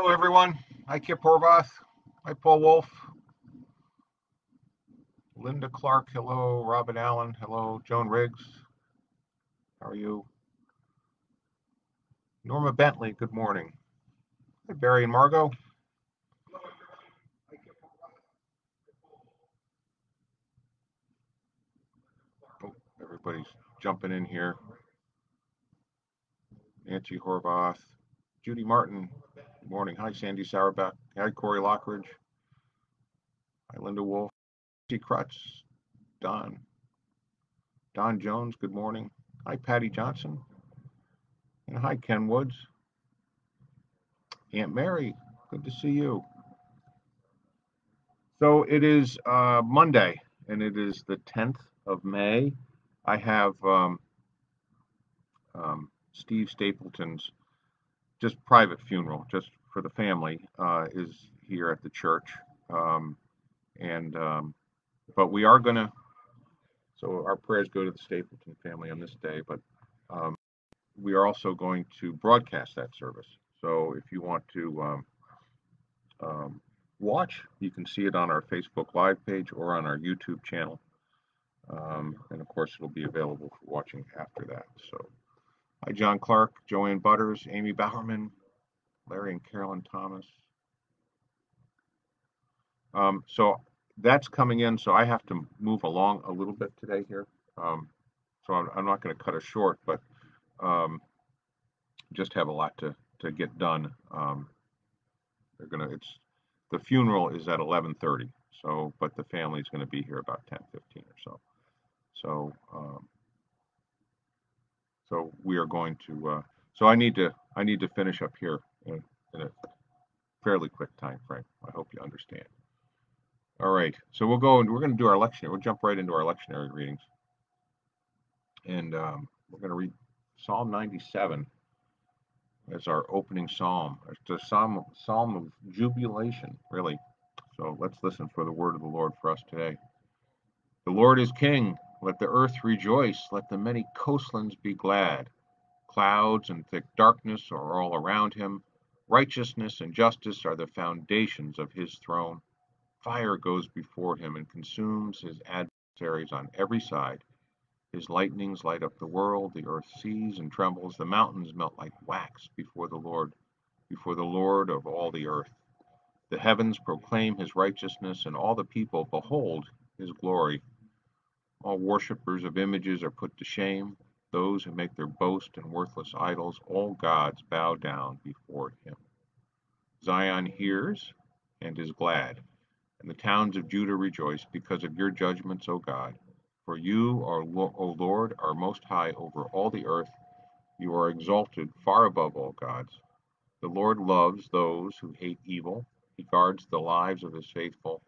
Hello, everyone. Hi, Kip Horvath. Hi, Paul Wolf. Linda Clark. Hello, Robin Allen. Hello, Joan Riggs. How are you? Norma Bentley. Good morning. Hi, Barry and Margot. Oh, everybody's jumping in here. Nancy Horvath. Judy Martin. Good morning. Hi, Sandy Sauerbeck. Hi, Corey Lockridge. Hi, Linda Wolf. T. Crutz. Don. Don Jones. Good morning. Hi, Patty Johnson. And hi, Ken Woods. Aunt Mary. Good to see you. So it is uh, Monday, and it is the 10th of May. I have um, um, Steve Stapleton's just private funeral, just for the family, uh, is here at the church. Um, and um, but we are gonna. So our prayers go to the Stapleton family on this day, but um, we are also going to broadcast that service. So if you want to um, um, watch, you can see it on our Facebook Live page or on our YouTube channel. Um, and of course, it'll be available for watching after that. So, hi, John Clark, Joanne Butters, Amy Bowerman, Larry and Carolyn Thomas. Um, so that's coming in. So I have to move along a little bit today here. Um, so I'm, I'm not going to cut it short, but um, just have a lot to, to get done. Um, they're gonna. It's the funeral is at 11:30. So, but the family's going to be here about 10:15 or so. So, um, so we are going to. Uh, so I need to. I need to finish up here in, in a fairly quick time frame. I hope you understand. All right. So we'll go and we're going to do our lectionary. We'll jump right into our lectionary readings, and um, we're going to read Psalm 97 as our opening psalm. It's a psalm, psalm of jubilation, really. So let's listen for the word of the Lord for us today. The Lord is king. Let the earth rejoice. Let the many coastlands be glad. Clouds and thick darkness are all around him. Righteousness and justice are the foundations of his throne. Fire goes before him and consumes his adversaries on every side. His lightnings light up the world, the earth sees and trembles, the mountains melt like wax before the Lord, before the Lord of all the earth. The heavens proclaim his righteousness, and all the people behold his glory. All worshippers of images are put to shame. Those who make their boast in worthless idols, all gods bow down before him. Zion hears and is glad, and the towns of Judah rejoice because of your judgments, O God. For you, are, O Lord, are most high over all the earth. You are exalted far above all gods. The Lord loves those who hate evil. He guards the lives of his faithful.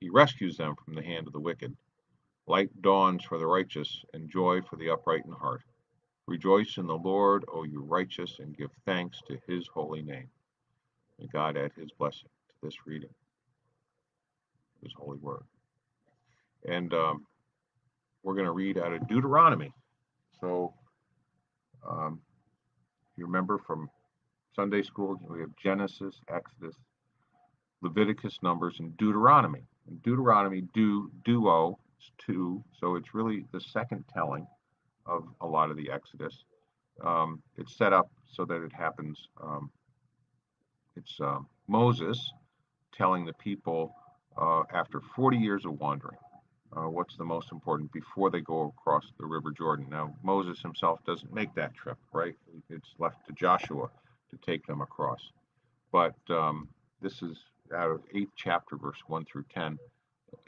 He rescues them from the hand of the wicked. Light dawns for the righteous, and joy for the upright in heart. Rejoice in the Lord, O you righteous, and give thanks to his holy name. May God add his blessing to this reading, his holy word. And um, we're going to read out of Deuteronomy. So, um, you remember from Sunday school, we have Genesis, Exodus, Leviticus, Numbers, and Deuteronomy. And Deuteronomy, do, duo, two, so it's really the second telling of a lot of the Exodus. Um, it's set up so that it happens. Um, it's um, Moses telling the people uh, after 40 years of wandering uh, what's the most important before they go across the River Jordan. Now, Moses himself doesn't make that trip, right? It's left to Joshua to take them across. But um, this is out of 8th chapter, verse 1 through 10.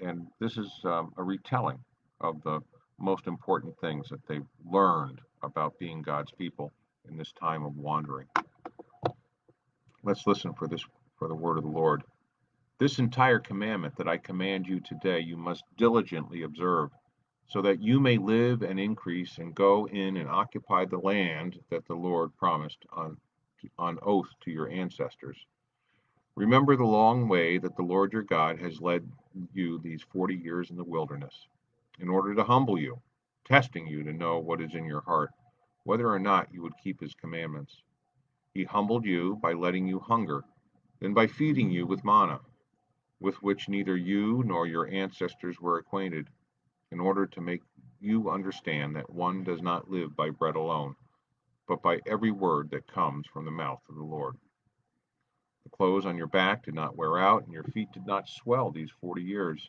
And this is um, a retelling of the most important things that they learned about being God's people in this time of wandering. Let's listen for this for the word of the Lord. This entire commandment that I command you today, you must diligently observe, so that you may live and increase and go in and occupy the land that the Lord promised on, on oath to your ancestors. Remember the long way that the Lord your God has led you these 40 years in the wilderness, in order to humble you, testing you to know what is in your heart, whether or not you would keep his commandments. He humbled you by letting you hunger than by feeding you with manna, with which neither you nor your ancestors were acquainted, in order to make you understand that one does not live by bread alone, but by every word that comes from the mouth of the Lord. The clothes on your back did not wear out, and your feet did not swell these forty years.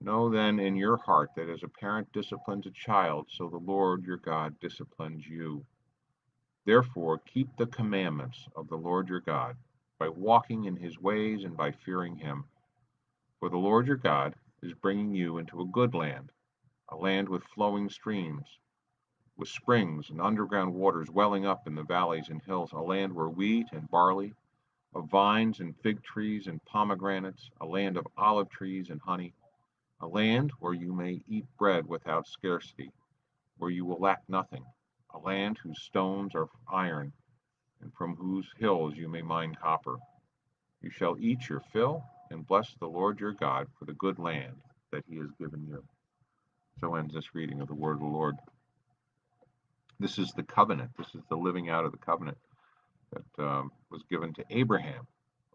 Know then in your heart that as a parent disciplines a child, so the Lord your God disciplines you. Therefore, keep the commandments of the Lord your God by walking in his ways and by fearing him. For the Lord your God is bringing you into a good land, a land with flowing streams, with springs and underground waters welling up in the valleys and hills, a land where wheat and barley, of vines and fig trees and pomegranates, a land of olive trees and honey a land where you may eat bread without scarcity, where you will lack nothing, a land whose stones are iron, and from whose hills you may mine copper. You shall eat your fill, and bless the Lord your God for the good land that he has given you. So ends this reading of the word of the Lord. This is the covenant. This is the living out of the covenant that um, was given to Abraham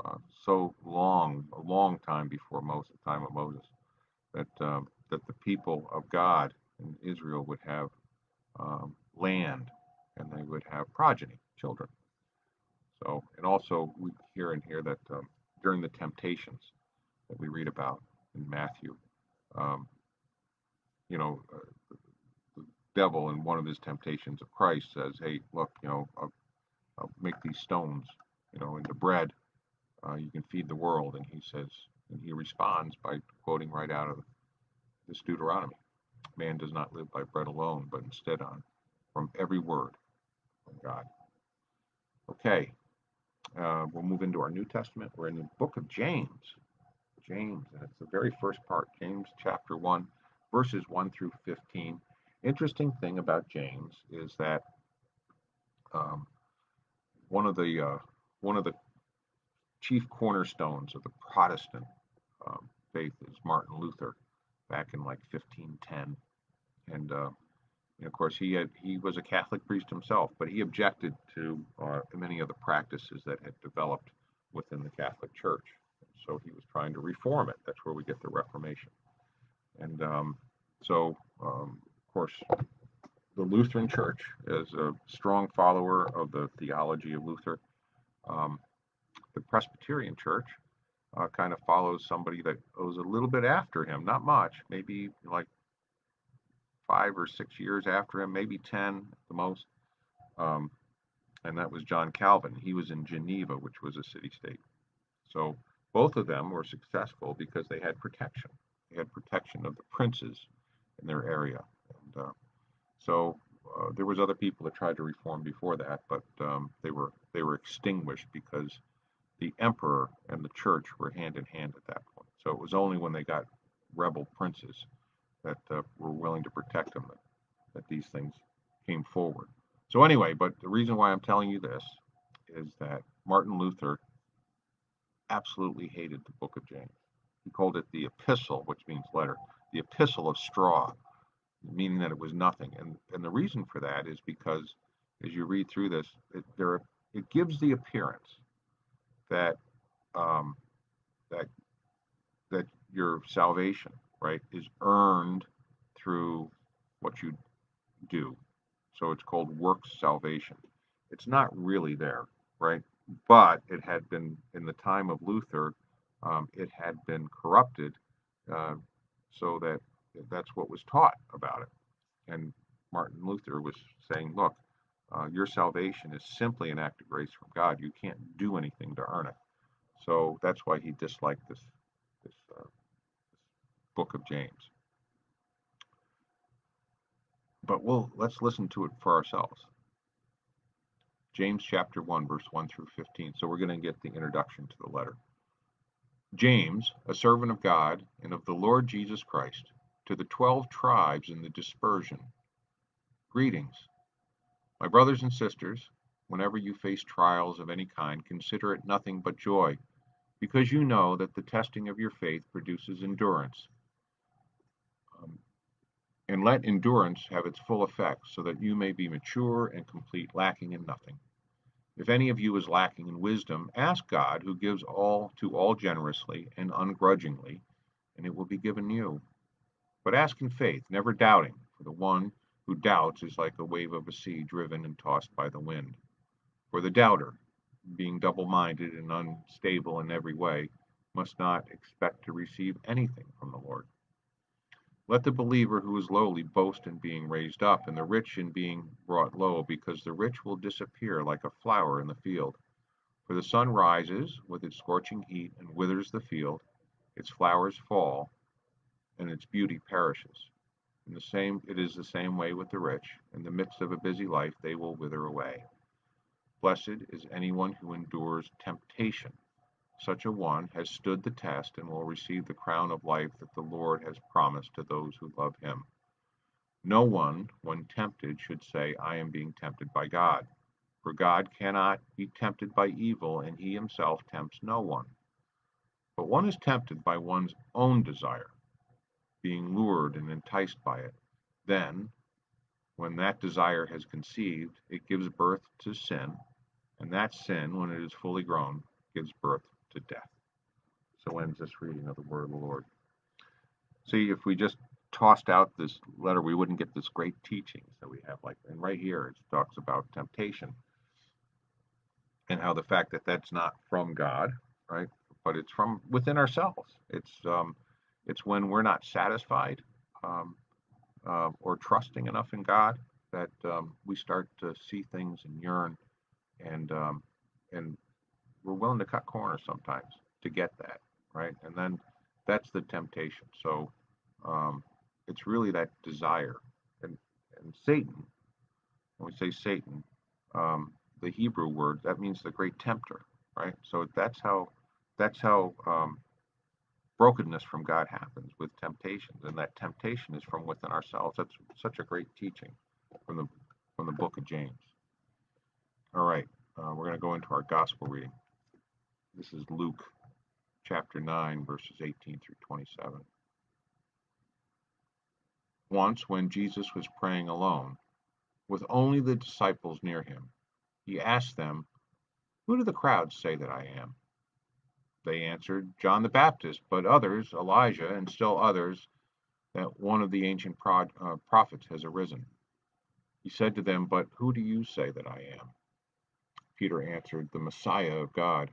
uh, so long, a long time before Moses, the time of Moses that um, that the people of God in Israel would have um, land and they would have progeny, children. So, and also we hear in here that um, during the temptations that we read about in Matthew, um, you know, uh, the, devil in one of his temptations of Christ says, "Hey, look, you know, I'll, I'll make these stones, you know, into bread. Uh, you can feed the world." And he says, and he responds by quoting right out of this Deuteronomy. Man does not live by bread alone, but instead on from every word from God. Okay, uh, we'll move into our New Testament. We're in the book of James. James, and it's the very first part, James chapter 1, verses 1 through 15. Interesting thing about James is that um, one of the uh, one of the chief cornerstones of the Protestant um, faith is Martin Luther, back in like 1510, and uh, of course he had he was a Catholic priest himself, but he objected to uh, many of the practices that had developed within the Catholic Church. So he was trying to reform it. That's where we get the Reformation. And um, so, um, of course, the Lutheran Church is a strong follower of the theology of Luther. Um, the Presbyterian Church uh, kind of follows somebody that goes a little bit after him, not much, maybe like five or six years after him, maybe 10 at the most. Um, and that was John Calvin. He was in Geneva, which was a city state. So both of them were successful because they had protection. They had protection of the princes in their area. And uh, so uh, there was other people that tried to reform before that, but um, they were they were extinguished because the emperor and the church were hand in hand at that point. So it was only when they got rebel princes that uh, were willing to protect them that, that these things came forward. So anyway, but the reason why I'm telling you this is that Martin Luther absolutely hated the book of James. He called it the epistle, which means letter, the epistle of straw, meaning that it was nothing. And and the reason for that is because as you read through this, it, there it gives the appearance that um, that that your salvation, right, is earned through what you do. So it's called works salvation. It's not really there, right? But it had been in the time of Luther, um, it had been corrupted, uh, so that that's what was taught about it. And Martin Luther was saying, look, uh, your salvation is simply an act of grace from God. You can't do anything to earn it. So that's why he disliked this this, uh, this book of James. But we'll let's listen to it for ourselves. James chapter 1 verse 1 through 15. So we're going to get the introduction to the letter. James, a servant of God and of the Lord Jesus Christ, to the 12 tribes in the dispersion. Greetings. My brothers and sisters, whenever you face trials of any kind, consider it nothing but joy, because you know that the testing of your faith produces endurance. Um, and let endurance have its full effect, so that you may be mature and complete, lacking in nothing. If any of you is lacking in wisdom, ask God, who gives all to all generously and ungrudgingly, and it will be given you. But ask in faith, never doubting, for the one who doubts is like a wave of a sea driven and tossed by the wind. For the doubter, being double minded and unstable in every way, must not expect to receive anything from the Lord. Let the believer who is lowly boast in being raised up, and the rich in being brought low, because the rich will disappear like a flower in the field. For the sun rises with its scorching heat and withers the field, its flowers fall, and its beauty perishes. In the same, it is the same way with the rich. In the midst of a busy life, they will wither away. Blessed is anyone who endures temptation such a one has stood the test and will receive the crown of life that the Lord has promised to those who love him. No one, when tempted, should say, I am being tempted by God. For God cannot be tempted by evil, and he himself tempts no one. But one is tempted by one's own desire, being lured and enticed by it. Then, when that desire has conceived, it gives birth to sin, and that sin, when it is fully grown, gives birth to death. So ends this reading of the word of the Lord. See, if we just tossed out this letter, we wouldn't get this great teaching that we have. Like, and right here it talks about temptation and how the fact that that's not from God, right? But it's from within ourselves. It's um, it's when we're not satisfied um, uh, or trusting enough in God that um, we start to see things and yearn and um, and we're willing to cut corners sometimes to get that, right? And then that's the temptation. So um, it's really that desire. And, and Satan, when we say Satan, um, the Hebrew word that means the great tempter, right? So that's how that's how um, brokenness from God happens with temptations, and that temptation is from within ourselves. That's such a great teaching from the from the book of James. All right, uh, we're going to go into our gospel reading. This is Luke chapter 9, verses 18 through 27. Once, when Jesus was praying alone, with only the disciples near him, he asked them, Who do the crowds say that I am? They answered, John the Baptist, but others, Elijah, and still others, that one of the ancient pro- uh, prophets has arisen. He said to them, But who do you say that I am? Peter answered, The Messiah of God.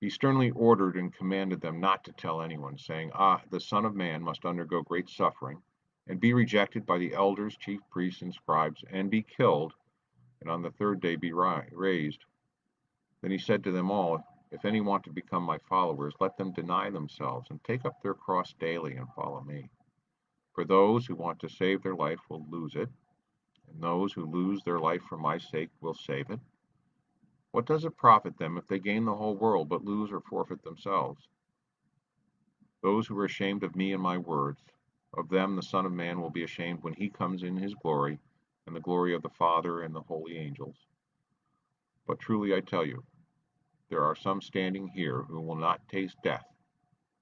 He sternly ordered and commanded them not to tell anyone, saying, Ah, the Son of Man must undergo great suffering, and be rejected by the elders, chief priests, and scribes, and be killed, and on the third day be raised. Then he said to them all, If any want to become my followers, let them deny themselves, and take up their cross daily, and follow me. For those who want to save their life will lose it, and those who lose their life for my sake will save it. What does it profit them if they gain the whole world but lose or forfeit themselves? Those who are ashamed of me and my words, of them the Son of Man will be ashamed when he comes in his glory, and the glory of the Father and the holy angels. But truly I tell you, there are some standing here who will not taste death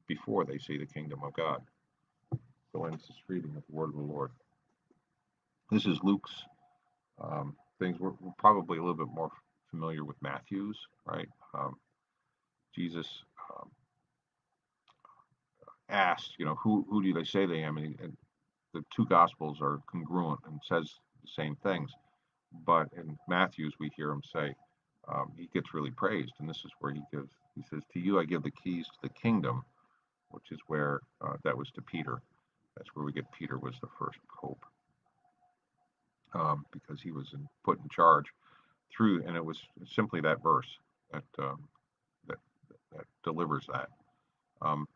before they see the kingdom of God. So ends this reading of the word of the Lord. This is Luke's um, things. We're, we're, probably a little bit more familiar with Matthew's, right? Um, Jesus um, asked, you know, who who do they say they am? And, and, the two gospels are congruent and says the same things, but in Matthew's we hear him say um, he gets really praised, and this is where he gives he says, "To you I give the keys to the kingdom," which is where uh, that was to Peter. That's where we get Peter was the first pope um, because he was in, put in charge through, and it was simply that verse that um, that, that delivers that. Um,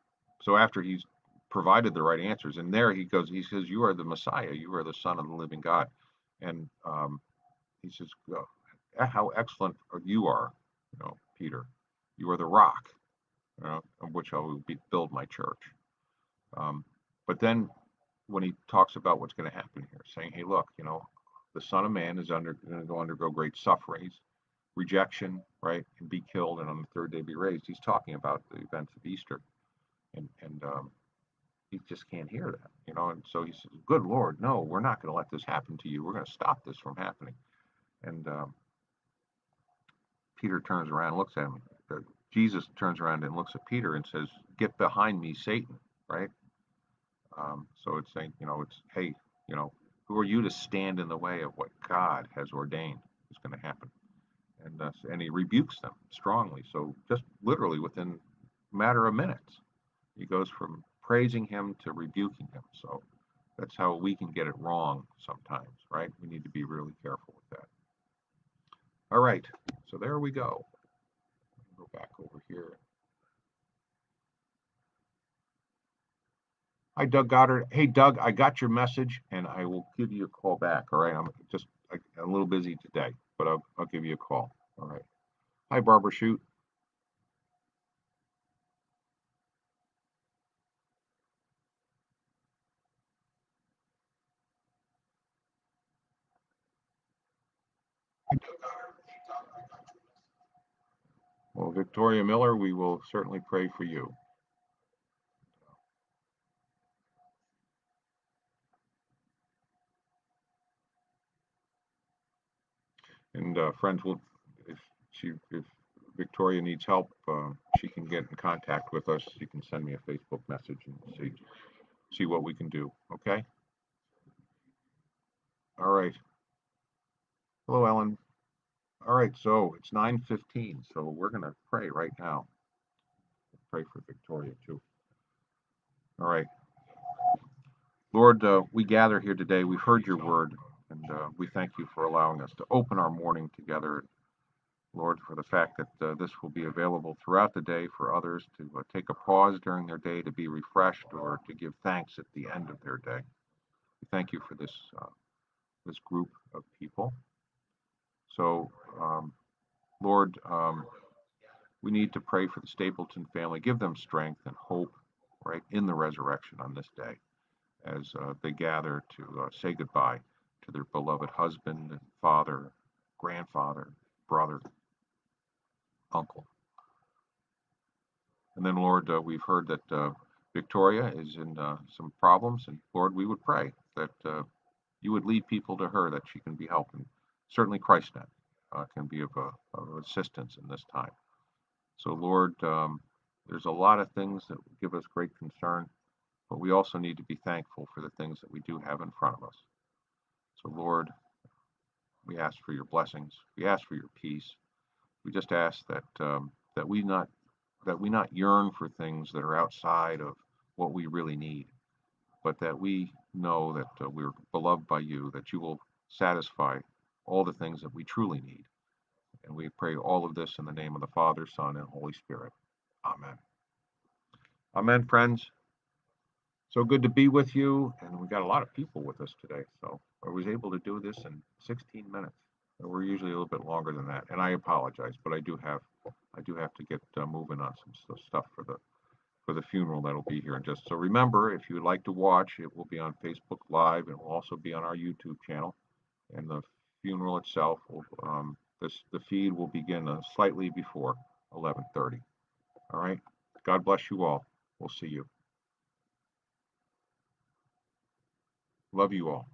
so after he's provided the right answers, and there he goes, he says, "You are the Messiah. You are the Son of the Living God," and um, he says, "How excellent you are, you know, Peter. You are the rock, you know, on which I will be, build my church." Um, but then when he talks about what's going to happen here, saying, "Hey, look, you know, the Son of Man is under going to undergo great sufferings, rejection, right, and be killed, and on the third day be raised. He's talking about the events of Easter, and and um, he just can't hear that, you know. And so he says, "Good Lord, no, we're not going to let this happen to you. We're going to stop this from happening." And um, Peter turns around and looks at him. Uh, Jesus turns around and looks at Peter and says, "Get behind me, Satan!" Right? Um, so it's saying, you know, it's hey, you know, who are you to stand in the way of what God has ordained is going to happen? And uh, and he rebukes them strongly. So just literally within a matter of minutes, he goes from praising him to rebuking him. So that's how we can get it wrong sometimes, right? We need to be really careful. All right, so there we go. Go back over here. Hi, Doug Goddard. Hey, Doug, I got your message and I will give you a call back. All right, I'm just I'm a little busy today, but I'll, I'll give you a call. All right. Hi, Barbara Shoot. Well, Victoria Miller, we will certainly pray for you. And uh, friends, will if she if Victoria needs help, uh, she can get in contact with us. You can send me a Facebook message and see see what we can do. Okay. All right. Hello, Ellen. All right, so it's 9:15, so we're going to pray right now. Pray for Victoria too. All right. Lord, uh, we gather here today. We've heard your word, and uh, we thank you for allowing us to open our morning together. Lord, for the fact that uh, this will be available throughout the day for others to uh, take a pause during their day to be refreshed or to give thanks at the end of their day. We thank you for this uh, this group of people. So, um, Lord, um, we need to pray for the Stapleton family. Give them strength and hope, right, in the resurrection on this day as uh, they gather to uh, say goodbye to their beloved husband and father, grandfather, brother, uncle. And then, Lord, uh, we've heard that uh, Victoria is in uh, some problems, and Lord, we would pray that uh, you would lead people to her that she can be helped. And certainly, ChristNet uh, can be of, a, of assistance in this time. So, Lord, um, there's a lot of things that give us great concern, but we also need to be thankful for the things that we do have in front of us. So, Lord, we ask for your blessings. We ask for your peace. We just ask that um, that we not that we not yearn for things that are outside of what we really need, but that we know that uh, we're beloved by you, that you will satisfy all the things that we truly need. And we pray all of this in the name of the Father, Son, and Holy Spirit. Amen. Amen, friends. So good to be with you. And we got a lot of people with us today. So I was able to do this in 16 minutes. We're usually a little bit longer than that. And I apologize, but I do have I do have to get uh, moving on some stuff for the for the funeral that'll be here in just so remember if you'd like to watch it will be on facebook live and will also be on our youtube channel and the funeral itself will um, this the feed will begin uh, slightly before 11:30. All right. God bless you all. We'll see you. Love you all.